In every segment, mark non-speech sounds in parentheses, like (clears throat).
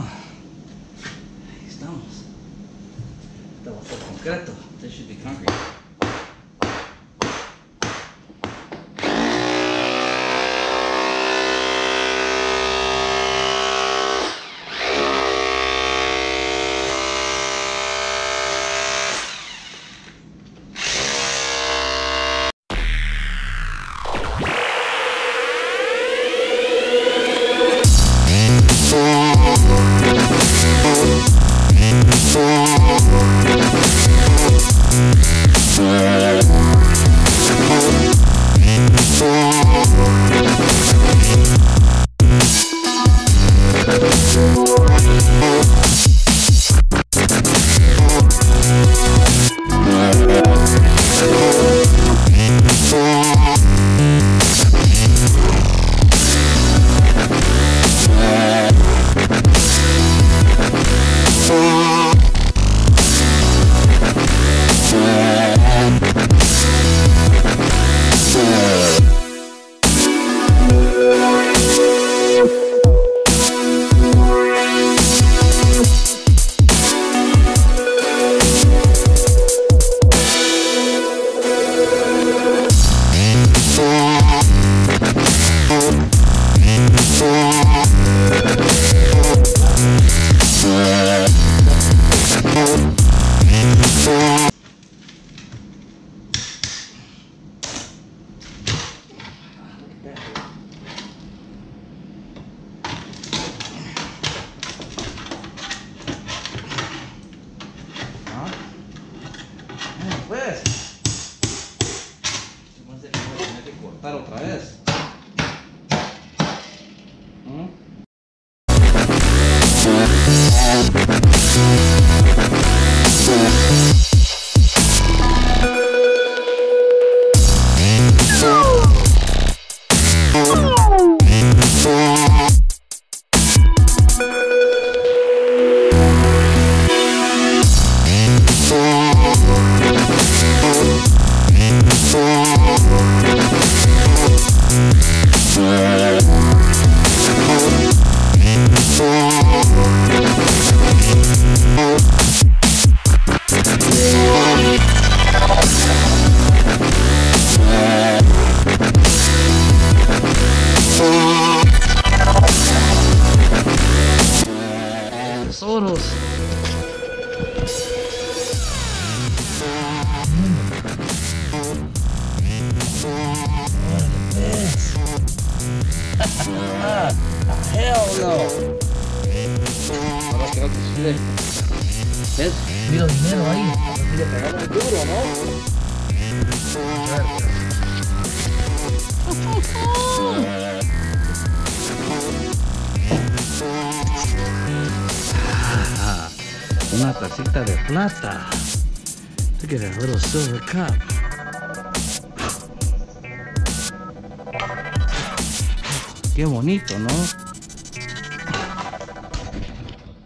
Ahí estamos. Esto va a concreto. This should be concrete. Una tacita de plata. Look at that little silver cup. Qué bonito, ¿no?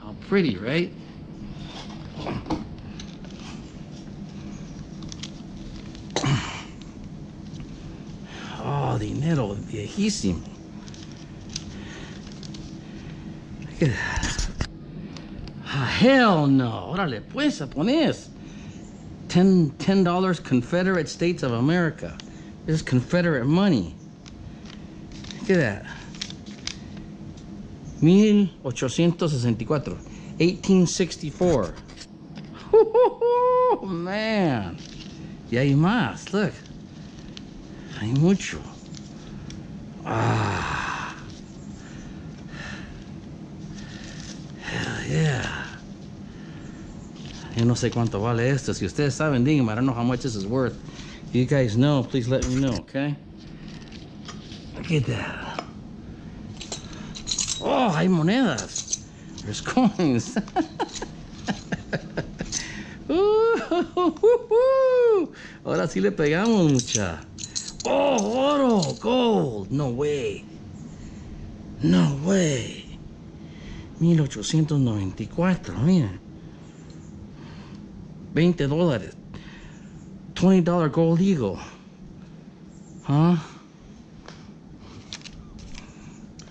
How pretty, right? Oh, dinero viejísimo. Ah, hell no. Órale, pues. Ten, ten dollars Confederate States of America. This is Confederate money. Look at that. 1864. 1864. Oh, man. Y hay más, look. Hay mucho. Ah. Hell yeah. Yo no sé cuánto vale esto. Si ustedes saben, díganme. I don't know how much this is worth. If you guys know, please let me know, okay? Look at that. Oh, hay monedas. There's (laughs) coins. (laughs) Ahora sí le pegamos, mucha. Oh, gold. No way. No way. 1894, miren. 20 dólares. $20 gold eagle. Huh?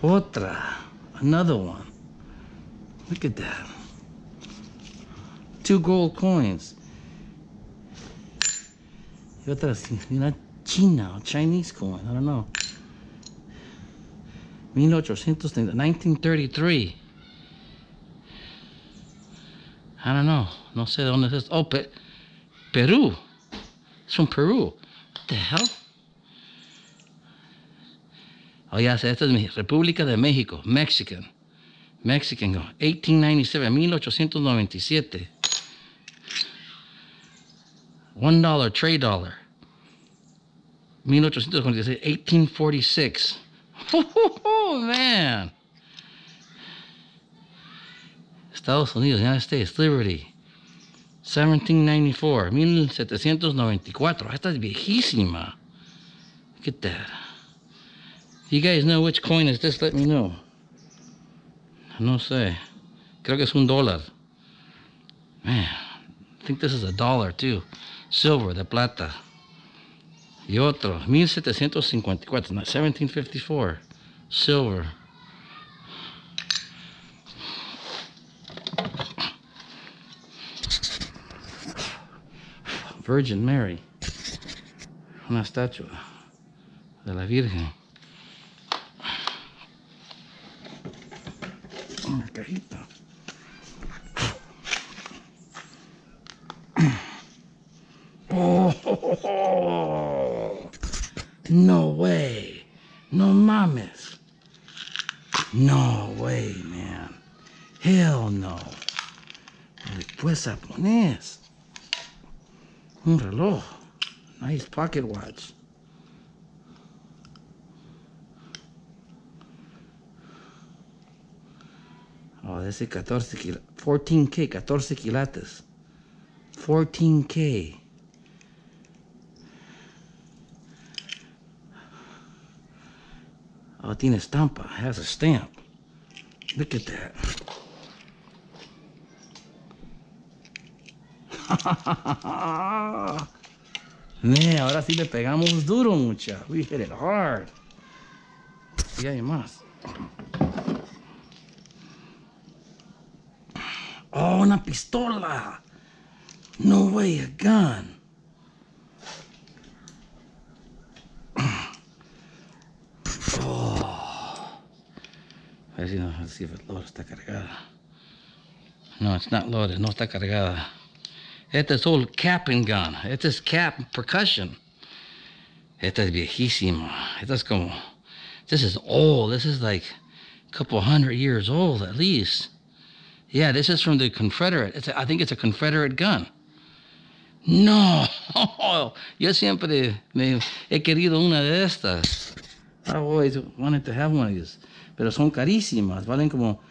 Otra. Another one. Look at that. Two gold coins. Y otra, una China Chinese coin. I don't know. 1933. I don't know. No sé de dónde es esto. Oh, Pe Perú. It's from Peru. What the hell? Oh, esta es mi República de México, Mexican. Mexican, 1897, 1897. One dollar, trade dollar. 1846, 1846. Oh, man. Estados Unidos, United States, Liberty. 1794, 1794. Ah, Esta es viejísima. Look at that. If you guys know which coin is this, let me know. No sé. Creo que es un dólar. Man, I think this is a dollar too. Silver, de plata. Y otro, 1754, 1754. Silver. Virgin Mary. Una estatua de la Virgen. Una. (clears throat) Oh, no way. No mames. No way, man. Hell no. Después japonés. Un reloj. Nice pocket watch. Oh, ese 14 kil 14K, 14 quilates. 14K. Oh, tiene estampa. Has a stamp. Look at that. (laughs) Man, ahora sí le pegamos duro, mucha. We hit it hard. Y hay más. Oh, una pistola. No way, a gun. Oh. A ver si, no, si el load está cargada. No, it's not loaded. No está cargada. Este es old cap and gun. Este es cap percussion. Esta es viejísima. Esta es como. This is old. This is like a couple hundred years old at least. Yeah, this is from the Confederate. It's a, I think it's a Confederate gun. No, (laughs) yo siempre me he querido una de estas. I always wanted to have one of these. Pero son carísimas. Valen como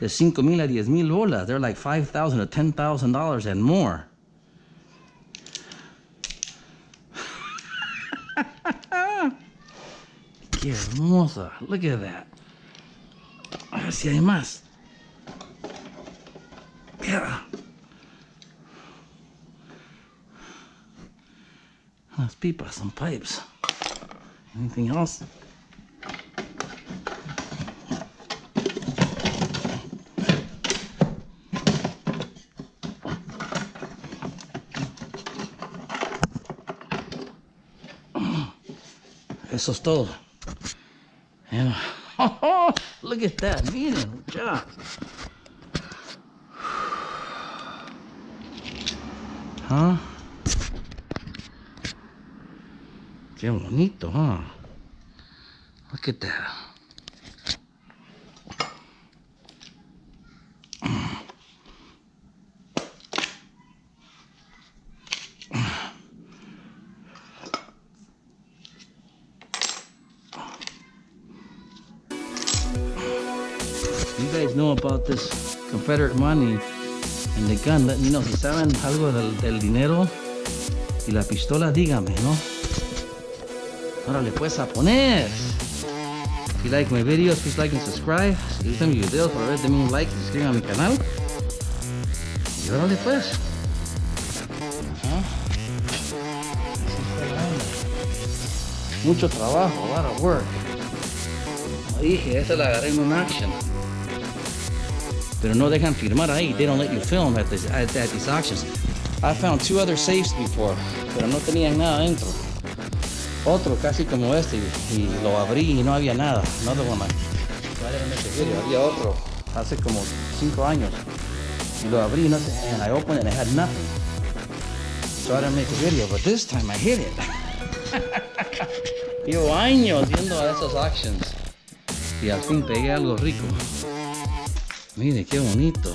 de 5 mil a 10 mil bolas. They're like 5,000 to 10,000 dollars and more. (laughs) Qué hermosa. Look at that. A ver si hay más. Yeah. Unas pipas, some pipes. Anything else? Eso es todo. And, (laughs) oh, oh, look at that. Ya. Huh? Qué bonito, huh? Look at that. Know about this Confederate money and the gun. Let me know. Si saben algo del, del dinero y la pistola, dígame, ¿no? Órale, pues a poner. If you like my videos, please like and subscribe. Les gustan mis videos, por favor, denme un like y suscriban a mi canal. Y órale, pues. Mucho trabajo, a lot of work. Dije, esa la agarré en un auction. Pero no dejan firmar ahí. They don't let you film at, this, at, at these auctions. I found two other safes before, pero no tenían nada dentro. Otro casi como este y, lo abrí y no había nada. Another one. like- I video. Había otro hace como cinco años y lo abrí y no sé, and I opened it and it had nothing. So I didn't make a video, but this time I hit it. (laughs) Llevo años viendo a esos auctions y al fin pegué algo rico. Mire qué bonito.